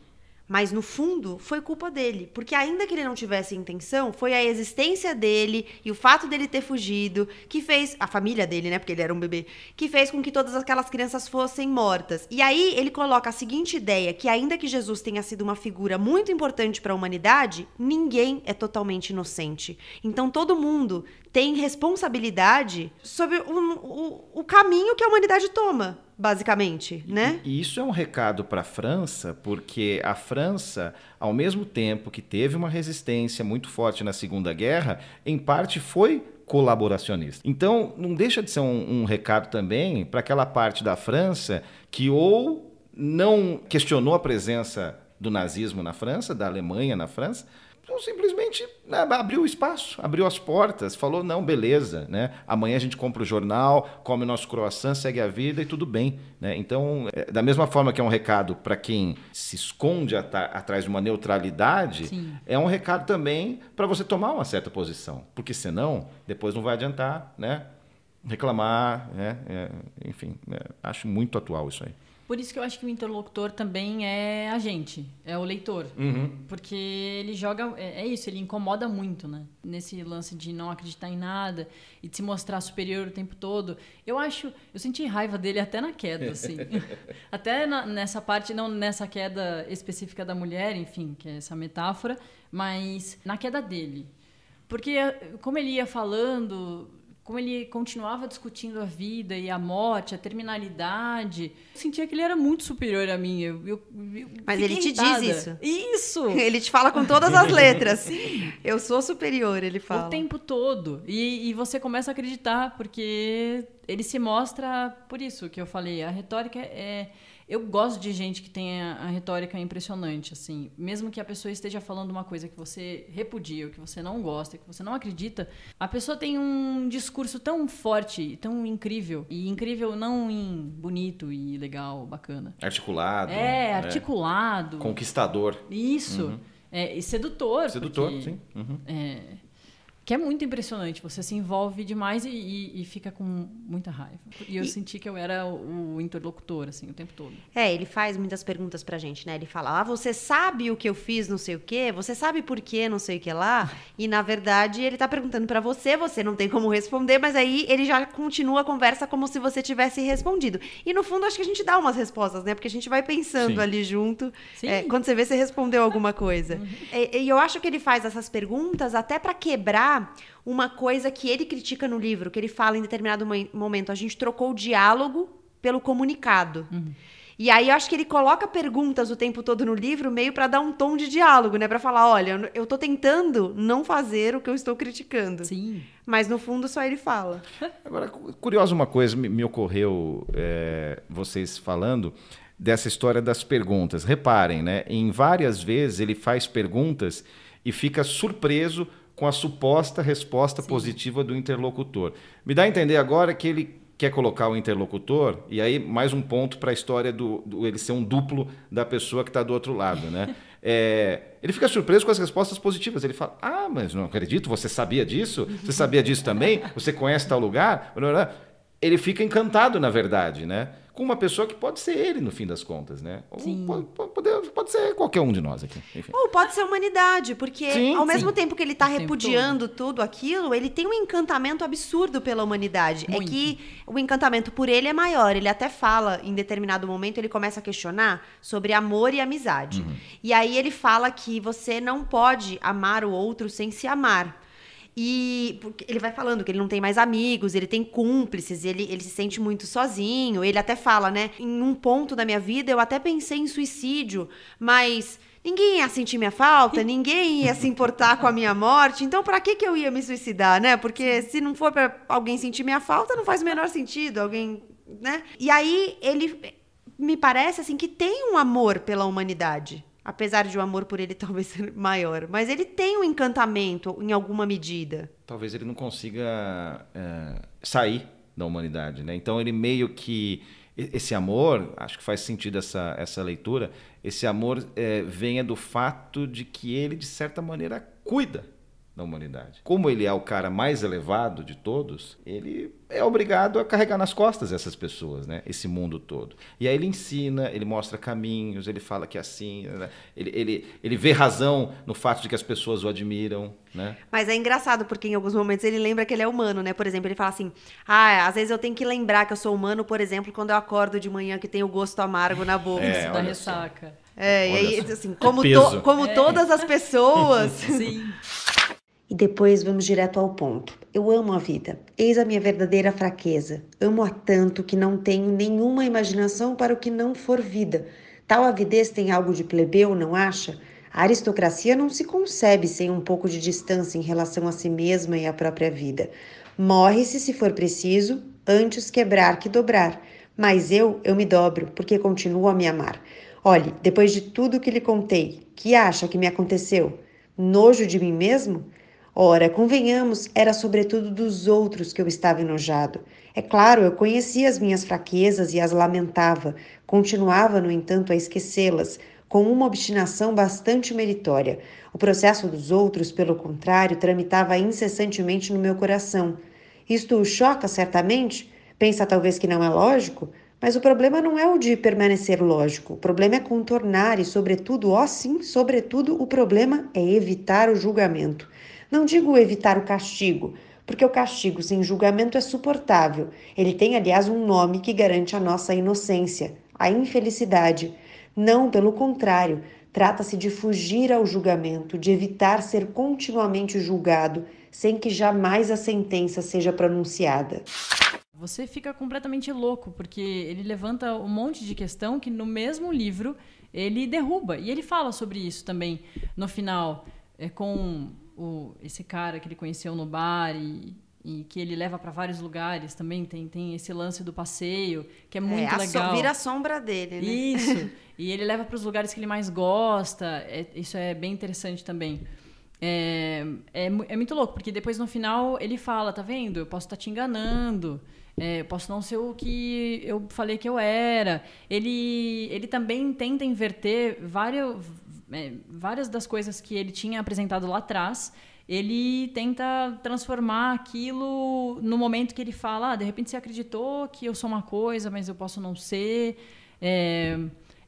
Mas no fundo foi culpa dele, porque ainda que ele não tivesse intenção, foi a existência dele e o fato dele ter fugido que fez a família dele, né, porque ele era um bebê, que fez com que todas aquelas crianças fossem mortas. E aí ele coloca a seguinte ideia, que ainda que Jesus tenha sido uma figura muito importante para a humanidade, ninguém é totalmente inocente. Então todo mundo tem responsabilidade sobre o, o, o caminho que a humanidade toma. Basicamente, né? E isso é um recado para a França, porque a França, ao mesmo tempo que teve uma resistência muito forte na Segunda Guerra, em parte foi colaboracionista. Então, não deixa de ser um, um recado também para aquela parte da França que ou não questionou a presença do nazismo na França, da Alemanha na França, então, simplesmente né, abriu o espaço, abriu as portas, falou: não, beleza, né? amanhã a gente compra o jornal, come o nosso croissant, segue a vida e tudo bem. Né? Então, é, da mesma forma que é um recado para quem se esconde at atrás de uma neutralidade, Sim. é um recado também para você tomar uma certa posição, porque senão depois não vai adiantar né? reclamar, né? É, enfim, é, acho muito atual isso aí. Por isso que eu acho que o interlocutor também é a gente, é o leitor. Uhum. Porque ele joga. É, é, isso, ele incomoda muito, né? Nesse lance de não acreditar em nada e de se mostrar superior o tempo todo. Eu acho. Eu senti raiva dele até na queda, assim. até na, nessa parte, não nessa queda específica da mulher, enfim, que é essa metáfora, mas na queda dele. Porque, como ele ia falando como ele continuava discutindo a vida e a morte, a terminalidade, eu sentia que ele era muito superior a mim. Eu, eu, eu Mas ele te irritada. diz isso. Isso! Ele te fala com todas as letras. eu sou superior, ele fala. O tempo todo. E, e você começa a acreditar, porque ele se mostra por isso que eu falei. A retórica é eu gosto de gente que tem a, retórica impressionante, assim. Mesmo que a pessoa esteja falando uma coisa que você repudia, ou que você não gosta, que você não acredita, a pessoa tem um discurso tão forte, tão incrível. E incrível não em bonito e legal, bacana. Articulado. É, né? articulado. Conquistador. Isso. Uhum. É, e sedutor. Sedutor, porque, sim. Uhum. É, que é muito impressionante. Você se envolve demais e, e, e fica com muita raiva. E eu e... senti que eu era o, o, interlocutor, assim, o tempo todo. É, ele faz muitas perguntas pra gente, né? Ele fala, ah, você sabe o que eu fiz, não sei o quê? Você sabe por quê, não sei o que lá? E, na verdade, ele tá perguntando para você, você não tem como responder, mas aí ele já continua a conversa como se você tivesse respondido. E, no fundo, acho que a gente dá umas respostas, né? Porque a gente vai pensando Sim. ali junto. É, quando você vê, você respondeu alguma coisa. Uhum. E, e eu acho que ele faz essas perguntas até para quebrar uma coisa que ele critica no livro, que ele fala em determinado momento. A gente trocou o diálogo pelo comunicado. Uhum. E aí eu acho que ele coloca perguntas o tempo todo no livro meio para dar um tom de diálogo, né? Para falar, olha, eu tô tentando não fazer o que eu estou criticando. Sim. Mas no fundo só ele fala. Agora, curiosa uma coisa me, me ocorreu é, vocês falando dessa história das perguntas. Reparem, né? Em várias vezes ele faz perguntas e fica surpreso com a suposta resposta Sim. positiva do interlocutor. Me dá a entender agora que ele quer colocar o interlocutor, e aí mais um ponto para a história do, do, ele ser um duplo da pessoa que está do outro lado, né? É, ele fica surpreso com as respostas positivas. Ele fala: Ah, mas não acredito, você sabia disso? Você sabia disso também? Você conhece tal lugar? Ele fica encantado, na verdade, né? Com uma pessoa que pode ser ele, no fim das contas, né? Sim. Pode, pode, pode, ser qualquer um de nós aqui. Enfim. Ou pode ser a humanidade, porque sim, ao mesmo sim. tempo que ele está repudiando tudo aquilo, ele tem um encantamento absurdo pela humanidade. É Muito. É que o encantamento por ele é maior. Ele até fala, em determinado momento, ele começa a questionar sobre amor e amizade. Uhum. E aí ele fala que você não pode amar o outro sem se amar. E ele vai falando que ele não tem mais amigos, ele tem cúmplices, ele, ele se sente muito sozinho. Ele até fala, né? Em um ponto da minha vida eu até pensei em suicídio, mas ninguém ia sentir minha falta, ninguém ia se importar com a minha morte. Então, para que que eu ia me suicidar, né? Porque se não for para alguém sentir minha falta, não faz o menor sentido. Alguém, né? E aí ele me parece assim que tem um amor pela humanidade. Apesar de o amor por ele talvez ser maior. Mas ele tem um encantamento em alguma medida. Talvez ele não consiga é, sair da humanidade, né? Então ele meio que esse amor, acho que faz sentido essa, essa leitura, esse amor é, venha do fato de que ele, de certa maneira, cuida da humanidade. Como ele é o cara mais elevado de todos, ele é obrigado a carregar nas costas essas pessoas, né? Esse mundo todo. E aí ele ensina, ele mostra caminhos, ele fala que é assim, né? ele, ele, ele vê razão no fato de que as pessoas o admiram, né? Mas é engraçado porque em alguns momentos ele lembra que ele é humano, né? Por exemplo, ele fala assim: "Ah, às vezes eu tenho que lembrar que eu sou humano, por exemplo, quando eu acordo de manhã que tem o gosto amargo na boca, é, da ressaca". É, e aí, assim, como, to, como é. todas as pessoas. Sim. E depois vamos direto ao ponto. Eu amo a vida. Eis a minha verdadeira fraqueza. Amo-a tanto que não tenho nenhuma imaginação para o que não for vida. Tal avidez tem algo de plebeu, não acha? A aristocracia não se concebe sem um pouco de distância em relação a si mesma e à própria vida. Morre-se, se for preciso, antes quebrar que dobrar. Mas eu, eu me dobro, porque continuo a me amar. Olhe, depois de tudo que lhe contei, que acha que me aconteceu? Nojo de mim mesmo? Ora, convenhamos, era sobretudo dos outros que eu estava enojado. É claro, eu conhecia as minhas fraquezas e as lamentava. Continuava, no entanto, a esquecê-las, com uma obstinação bastante meritória. O processo dos outros, pelo contrário, tramitava incessantemente no meu coração. Isto o choca certamente? Pensa talvez que não é lógico? Mas o problema não é o de permanecer lógico, o problema é contornar e, sobretudo, ó sim, sobretudo, o problema é evitar o julgamento. Não digo evitar o castigo, porque o castigo sem julgamento é suportável. Ele tem, aliás, um nome que garante a nossa inocência, a infelicidade. Não, pelo contrário, trata-se de fugir ao julgamento, de evitar ser continuamente julgado, sem que jamais a sentença seja pronunciada. Você fica completamente louco, porque ele levanta um monte de questão que no mesmo livro ele derruba. E ele fala sobre isso também no final, é, com o, esse cara que ele conheceu no bar e, e que ele leva para vários lugares também tem tem esse lance do passeio que é, é muito é, legal. so, vira a sombra dele né? isso. E ele leva para os lugares que ele mais gosta é, isso é bem interessante também. É, é, é, muito louco porque depois no final ele fala tá vendo? Eu posso estar tá te enganando é, eu posso não ser o que eu falei que eu era. Ele ele também tenta inverter vários é, várias das coisas que ele tinha apresentado lá atrás, ele tenta transformar aquilo no momento que ele fala, ah, de repente você acreditou que eu sou uma coisa, mas eu posso não ser. É,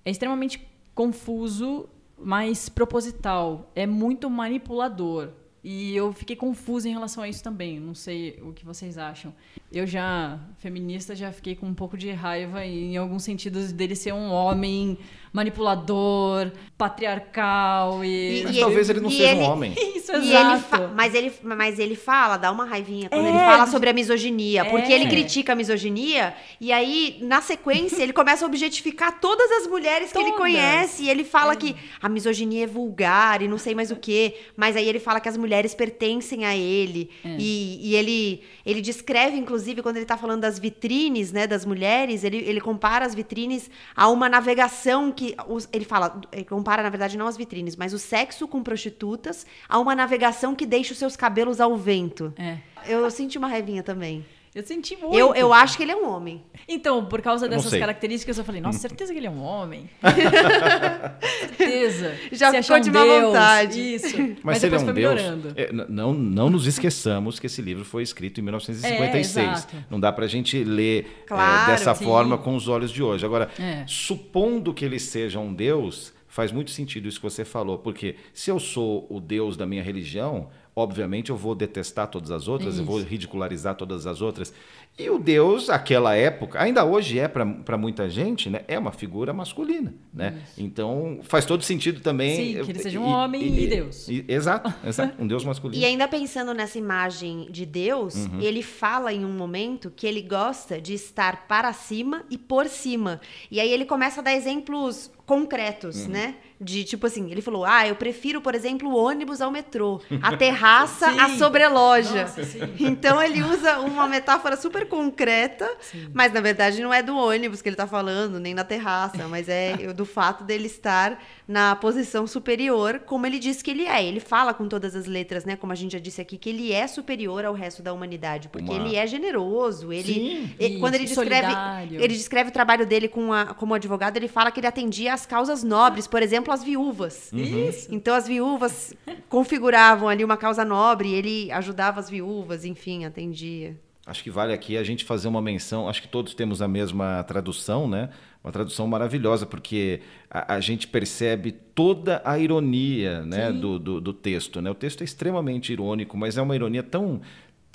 é extremamente confuso, mas proposital. É muito manipulador. E eu fiquei confusa em relação a isso também. Não sei o que vocês acham. Eu já, feminista, já fiquei com um pouco de raiva em alguns sentidos dele ser um homem manipulador, patriarcal e. e mas e talvez ele, ele não seja ele, um homem. Isso, exato. Ele mas, ele, mas ele fala, dá uma raivinha quando é, ele fala sobre a misoginia. É. Porque ele critica a misoginia e aí, na sequência, ele começa a objetificar todas as mulheres todas. que ele conhece. E ele fala é. que a misoginia é vulgar e não sei mais o quê. Mas aí ele fala que as mulheres pertencem a ele. É. E, e ele, ele descreve, inclusive, quando ele tá falando das vitrines, né, das mulheres, ele, ele compara as vitrines a uma navegação que que os, ele fala, ele compara na verdade não as vitrines, mas o sexo com prostitutas a uma navegação que deixa os seus cabelos ao vento. É. Eu, eu senti uma raivinha também. Eu senti muito. Eu, eu acho que ele é um homem. Então, por causa dessas características, eu falei, nossa, certeza que ele é um homem. certeza. Já Se ficou de má Deus, vontade. Isso. Mas, Mas ele é um Deus. É, não, não nos esqueçamos que esse livro foi escrito em 1956. É, não dá pra gente ler é, claro, é, dessa sim. forma com os olhos de hoje. Agora, é. supondo que ele seja um Deus, faz muito sentido isso que você falou, porque se eu sou o Deus da minha religião, obviamente eu vou detestar todas as outras, Isso. eu vou ridicularizar todas as outras. E o Deus, aquela época, ainda hoje é para muita gente, né, é uma figura masculina. Né? Então faz todo sentido também. Sim, que ele seja um e, homem e, e Deus. E, exato, exato, um Deus masculino. E ainda pensando nessa imagem de Deus, uhum. ele fala em um momento que ele gosta de estar para cima e por cima. E aí ele começa a dar exemplos concretos, uhum. né? De tipo assim, ele falou: Ah, eu prefiro, por exemplo, o ônibus ao metrô, a terraça à sobreloja. Nossa, então ele usa uma metáfora super concreta, sim. mas na verdade não é do ônibus que ele está falando, nem na terraça, mas é do fato dele estar na posição superior, como ele diz que ele é. Ele fala com todas as letras, né? Como a gente já disse aqui, que ele é superior ao resto da humanidade, porque uma... ele é generoso. Ele, sim, ele quando ele descreve, ele descreve o trabalho dele com a, como advogado, ele fala que ele atendia as causas nobres, por exemplo, as viúvas. Uhum. Então as viúvas configuravam ali uma causa nobre, ele ajudava as viúvas, enfim, atendia. Acho que vale aqui a gente fazer uma menção. Acho que todos temos a mesma tradução, né? Uma tradução maravilhosa, porque a, a gente percebe toda a ironia né? do, do, do, texto. Né? O texto é extremamente irônico, mas é uma ironia tão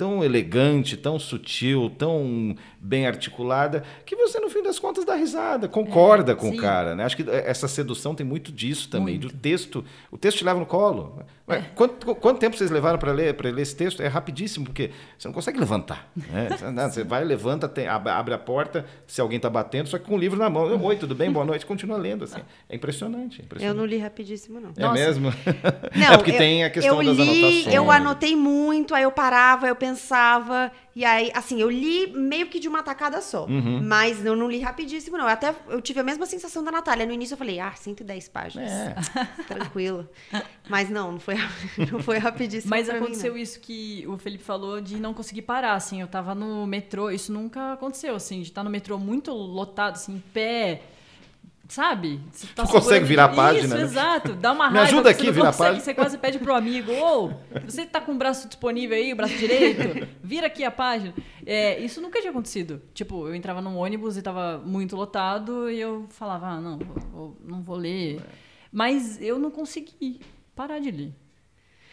tão elegante, tão sutil, tão bem articulada, que você, no fim das contas, dá risada, concorda É, com sim. o cara. Né? Acho que essa sedução tem muito disso também, Muito. do texto. O texto te leva no colo. É. quanto, quanto tempo vocês levaram para ler, pra ler esse texto? É rapidíssimo, porque você não consegue levantar. Né? Você- vai, levanta, tem- ab- abre a porta, se alguém está batendo, só que com o livro na mão. Oi, tudo bem? Boa noite. Continua lendo. Assim. É impressionante. é Eu impressionante. não li rapidíssimo, não. É Nossa. mesmo? Não, é porque eu- tem a questão eu das li, anotações. Eu anotei muito, aí eu parava, eu pensava. E aí, assim, eu li meio que de uma tacada só. Uhum. Mas eu não li rapidíssimo, não. Eu até eu tive a mesma sensação da Natália. No início eu falei, ah, 110 páginas. É. Tranquilo. Mas não, não foi, não foi rapidíssimo. Mas pra mim, aconteceu não. isso que o Felipe falou de não conseguir parar, assim. Eu tava no metrô, isso nunca aconteceu, assim, de estar no metrô muito lotado, assim, em pé. Sabe? Você tá Tu consegue virar a página, Isso, né? exato. Dá uma Me raiva. ajuda que aqui você a página. Você quase pede pro amigo, ô, você tá com o braço disponível aí, o braço direito? Vira aqui a página. É, isso nunca tinha acontecido. Tipo, eu entrava num ônibus e tava muito lotado e eu falava, ah, não, vou- não vou ler. Mas eu não consegui parar de ler.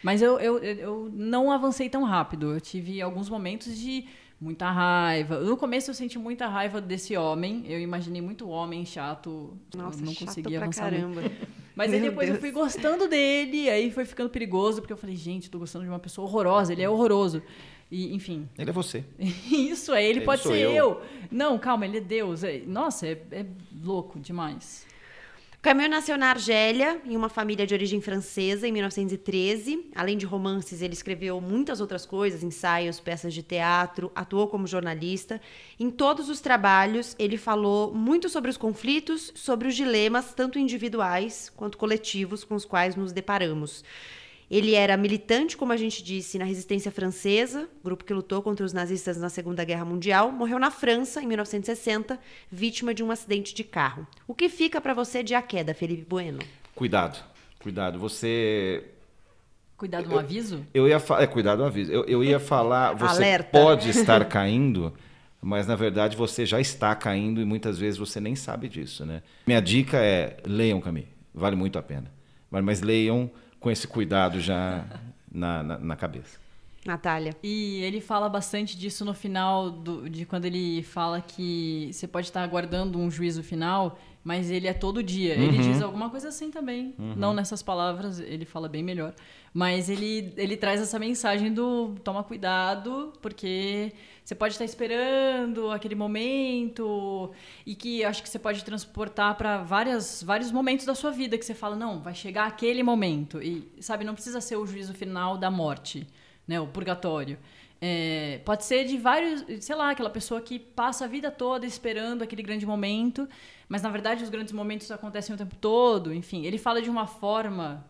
Mas eu, eu- eu não avancei tão rápido. Eu tive alguns momentos de muita raiva. No começo eu senti muita raiva desse homem. Eu imaginei muito homem chato. Nossa, eu não chato conseguia pra avançar caramba. Mas aí depois eu Deus. fui gostando dele, aí foi ficando perigoso, porque eu falei, gente, tô gostando de uma pessoa horrorosa, ele é horroroso. E, enfim, Ele é você. isso é, ele, Ele pode ser eu. eu. Não, calma, ele é Deus. É- nossa, é, é louco demais. Camus nasceu na Argélia, em uma família de origem francesa, em 1913. Além de romances, ele escreveu muitas outras coisas, ensaios, peças de teatro, atuou como jornalista. Em todos os trabalhos, ele falou muito sobre os conflitos, sobre os dilemas, tanto individuais quanto coletivos, com os quais nos deparamos. Ele era militante, como a gente disse, na resistência francesa, grupo que lutou contra os nazistas na Segunda Guerra Mundial. Morreu na França, em 1960, vítima de um acidente de carro. O que fica para você de A Queda, Felipe Bueno? Cuidado. Cuidado. Você Cuidado no aviso. Eu ia falar. É, cuidado, aviso. Eu, eu ia falar. Você Alerta. pode estar caindo, mas na verdade você já está caindo e muitas vezes você nem sabe disso, né? Minha dica é: leiam, Camille. Vale muito a pena. Mas leiam com esse cuidado já na, na, na cabeça. Natália. E ele fala bastante disso no final, do- de quando ele fala que você pode estar aguardando um juízo final, mas ele é todo dia. Ele diz alguma coisa assim também. Não nessas palavras, ele fala bem melhor. Mas ele, ele traz essa mensagem do toma cuidado, porque você pode estar esperando aquele momento e que acho que você pode transportar para vários momentos da sua vida que você fala, não, vai chegar aquele momento. E, sabe, não precisa ser o juízo final da morte né, o purgatório. É, pode ser de vários, sei lá, aquela pessoa que passa a vida toda esperando aquele grande momento, mas na verdade os grandes momentos acontecem o tempo todo. Enfim, ele fala de uma forma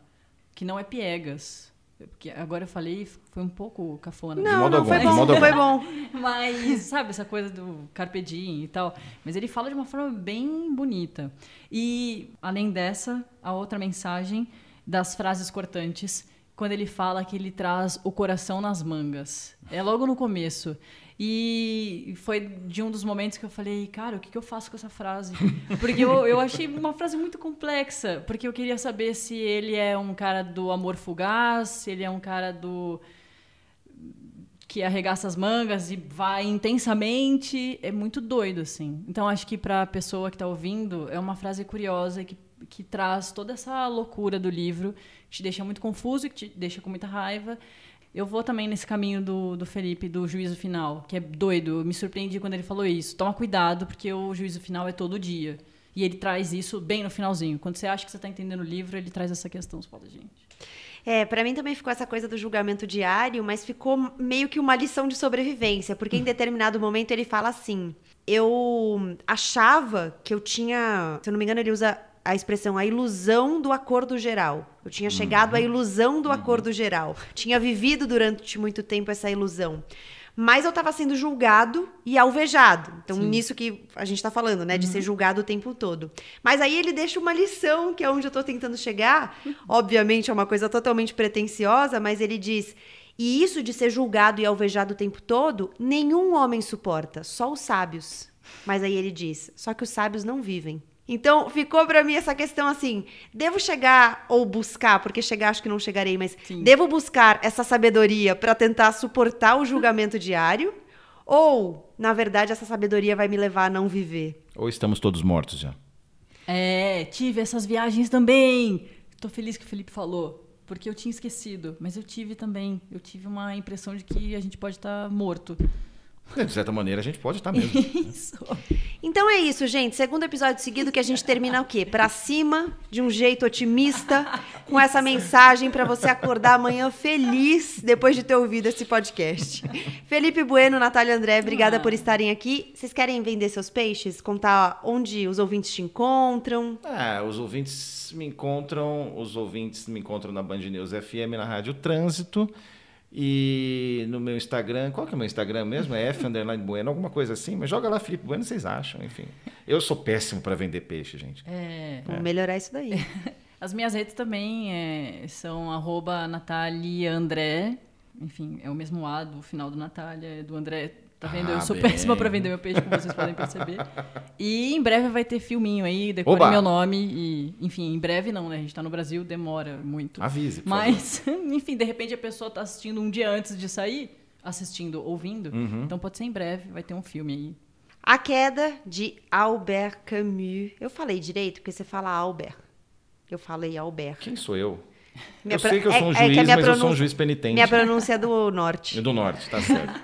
que não é piegas. Porque agora eu falei, foi um pouco cafona. Não, modo não, algum, foi de bom, modo foi bom. Mas, sabe, essa coisa do carpe diem e tal. Mas ele fala de uma forma bem bonita. E, além dessa, a outra mensagem das frases cortantes, quando ele fala que ele traz o coração nas mangas. É logo no começo. E foi de um dos momentos que eu falei, cara, o que, que eu faço com essa frase? Porque eu, eu achei uma frase muito complexa. Porque eu queria saber se ele é um cara do amor fugaz, se ele é um cara do que arregaça as mangas e vai intensamente, é muito doido, assim. Então, acho que para a pessoa que está ouvindo, é uma frase curiosa que, que traz toda essa loucura do livro, que te deixa muito confuso que te deixa com muita raiva. Eu vou também nesse caminho do, do Felipe, do juízo final, que é doido. Eu me surpreendi quando ele falou isso. Toma cuidado, porque o juízo final é todo dia. E ele traz isso bem no finalzinho. Quando você acha que você está entendendo o livro, ele traz essa questão. Você fala, gente... É, para mim também ficou essa coisa do julgamento diário, mas ficou meio que uma lição de sobrevivência, porque em determinado momento ele fala assim: eu achava que eu tinha, se eu não me engano, ele usa a expressão a ilusão do acordo geral. Eu tinha chegado à ilusão do acordo geral. Tinha vivido durante muito tempo essa ilusão. Mas eu estava sendo julgado e alvejado. Então, nisso que a gente está falando, né? De ser julgado o tempo todo. Mas aí ele deixa uma lição, que é onde eu estou tentando chegar. Obviamente é uma coisa totalmente pretensiosa, mas ele diz: e isso de ser julgado e alvejado o tempo todo, nenhum homem suporta, só os sábios. Mas aí ele diz: só que os sábios não vivem. Então, ficou pra mim essa questão assim: devo chegar ou buscar, porque chegar acho que não chegarei, mas Sim. devo buscar essa sabedoria pra tentar suportar o julgamento diário? Ou, na verdade, essa sabedoria vai me levar a não viver? Ou estamos todos mortos já? É, tive essas viagens também. Tô feliz que o Felipe falou, porque eu tinha esquecido, mas eu tive também. Eu tive uma impressão de que a gente pode estar morto. É, De certa maneira, a gente pode estar mesmo. Isso. Então é isso, gente. Segundo episódio seguido que a gente termina o quê? Pra cima, de um jeito otimista, com essa mensagem pra você acordar amanhã feliz depois de ter ouvido esse podcast. Felipe Bueno, Natália André, obrigada Ah. por estarem aqui. Vocês querem vender seus peixes? Contar onde os ouvintes te encontram? É, os ouvintes me encontram, os ouvintes me encontram na Band News FM, na Rádio Trânsito e no meu Instagram. Qual que é o meu Instagram mesmo? É F underline Bueno, alguma coisa assim. Mas joga lá Felipe Bueno, vocês acham, enfim. Eu sou péssimo para vender peixe, gente. É, Vamos melhorar isso daí. As minhas redes também é, são arroba Natália André. Enfim, é o mesmo A do final do Natália, do André. Tá vendo? Ah, eu sou bem. péssima pra vender meu peixe, como vocês podem perceber. E em breve vai ter filminho aí, decorem Oba! meu nome. E, enfim, em breve não, né? A gente tá no Brasil, demora muito. Avise, Mas, enfim, de repente a pessoa tá assistindo um dia antes de sair, assistindo, ouvindo. Uhum. Então pode ser em breve, vai ter um filme aí. A Queda, de Albert Camus. Eu falei direito, porque você fala Albert. Eu falei Albert. Quem sou eu? Minha eu pro- sei que eu é- sou um é juiz, minha mas eu sou um juiz penitente. Minha pronúncia é do norte. Do norte, tá certo.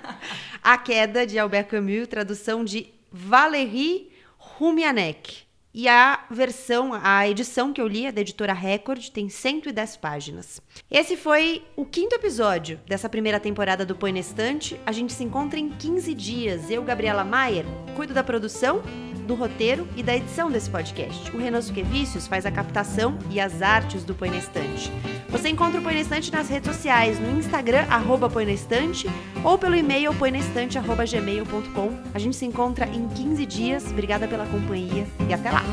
A Queda, de Albert Camus, tradução de Valérie Rumianek. E a versão, a edição que eu li é da editora Record, tem 110 páginas. Esse foi o quinto episódio dessa primeira temporada do Põe na Estante. A gente se encontra em 15 dias. Eu, Gabriela Maier, cuido da produção, do roteiro e da edição desse podcast. O Renan Suquevicius faz a captação e as artes do Põe na Estante. Você encontra o Põe na Estante nas redes sociais, no Instagram, arroba Põe na Estante, ou pelo e-mail põenaestante.gmail.com. A gente se encontra em 15 dias. Obrigada pela companhia e até lá!